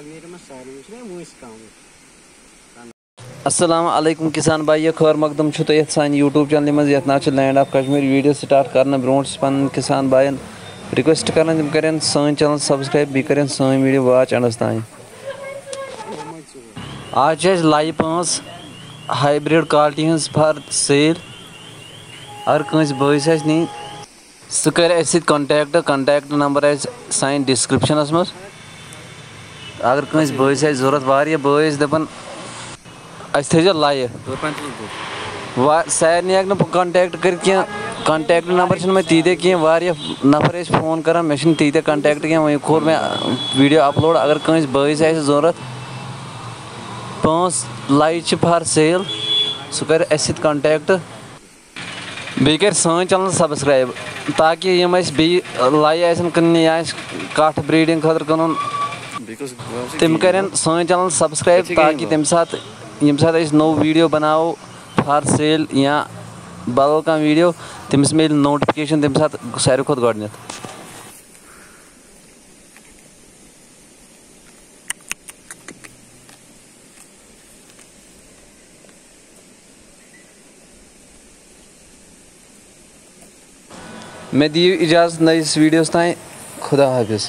नेरमस सारने वुच ना मुइस काम असलम किसान भाई खैर मकदम छु तुम सान यूट्यूब चैनल मज ये नाव land of Kashmir video start करने ब्रो पन किसान भाइन रिक्वेस्ट कर तम कर सन चैनल सब्सक्राइब बी कर सन वीडियो वाच एंडस तान आज लाई पाँच हाइब्रिड क्वालिटी हज फॉर सेल। अगर कंस बस नी सह कर कंटैक्ट कंटैक्ट नंबर आ सान डिस्क्रिप्शनस मज अगर कंस बस ज़रूरत वारिया बस दपन अस थो लाइव सारे हेक कंटैक्ट कर कंटैक्ट नंबर मे तीत कह नफर फ़ोन कर मे तीत कंटैक्ट कह वही खोल मे वीडियो अपलोड अगर कंस बस आ ज़रूरत पाँच लाइट फॉर सेल सह कर कंटैक्ट बी कर सन चैनल सब्सक्राइब ताकि यम बी लाई कन या कट ब्रीडिंग खतर कन तम कर सन चैनल सब्सक्राइब ताकि तम सात यम सात नो वीडियो बनाओ फॉर सेल या बदल कह वीडियो तमिस मिल नोटिफिकेशन तम सात सारे खुद गडनथ मे दियो इजाज़त नईस वीडियोस ताएँ खुदा हाफिज़।